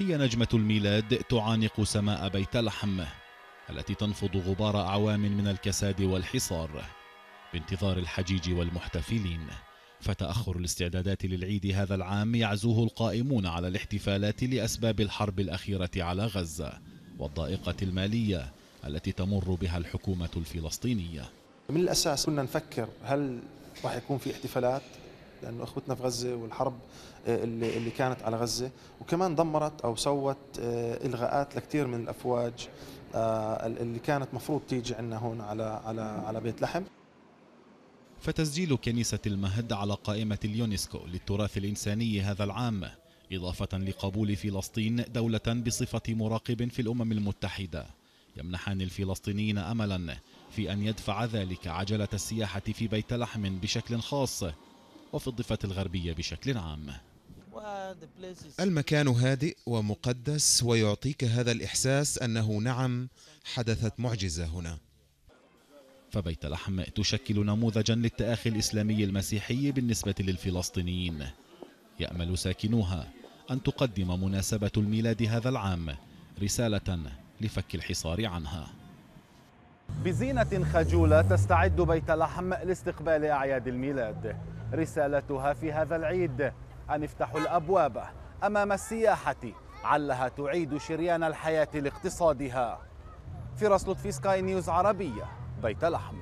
هي نجمة الميلاد تعانق سماء بيت لحم التي تنفض غبار أعوام من الكساد والحصار. بانتظار الحجيج والمحتفلين فتأخر الاستعدادات للعيد هذا العام يعزوه القائمون على الاحتفالات لأسباب الحرب الأخيرة على غزة والضائقة المالية التي تمر بها الحكومة الفلسطينية. من الأساس كنا نفكر هل راح يكون في احتفالات؟ لأنه أخوتنا في غزة والحرب آه، اللي اللي كانت على غزة. وكمان دمرت أو سوت آه، إلغاءات لكثير من الأفواج آه، اللي كانت مفروض تيجي عندنا هون على على على بيت لحم. فتسجيل كنيسة المهد على قائمة اليونسكو للتراث الإنساني هذا العام إضافة لقبول فلسطين دولة بصفة مراقب في الأمم المتحدة. يمنحان الفلسطينيين أملا في أن يدفع ذلك عجلة السياحة في بيت لحم بشكل خاص وفي الضفة الغربية بشكل عام. المكان هادئ ومقدس ويعطيك هذا الإحساس أنه نعم حدثت معجزة هنا. فبيت لحم تشكل نموذجا للتآخي الإسلامي المسيحي بالنسبة للفلسطينيين. يأمل ساكنوها أن تقدم مناسبة الميلاد هذا العام رسالة لفك الحصار عنها. بزينة خجولة تستعد بيت لحم لاستقبال أعياد الميلاد. رسالتها في هذا العيد. أن افتحوا الأبواب أمام السياحة علها تعيد شريان الحياة لاقتصادها. فراس لطفي سكاي نيوز عربية بيت لحم.